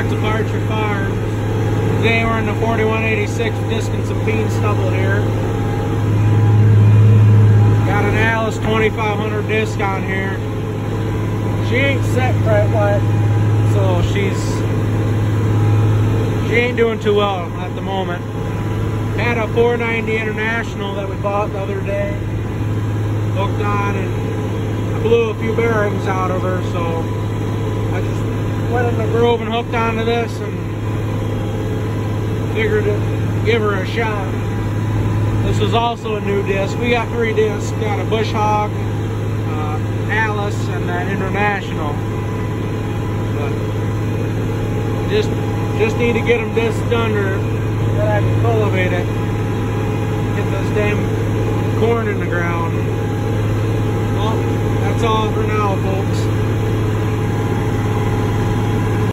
back to Parcher Farms. Today we're in the 4186 disking some bean stubble here. Got an Allis 2500 disc on here. She ain't set right wet, so she's she ain't doing too well at the moment. Had a 490 International that we bought the other day, hooked on, and blew a few bearings out of her, so went in the Grove and hooked onto this and figured to give her a shot. This is also a new disc. We got three discs. Got a Bush Hog, uh, Allis, and that International. But just just need to get them disked under that I can cultivate it. Get this damn corn in the ground. Well, that's all for now, folks.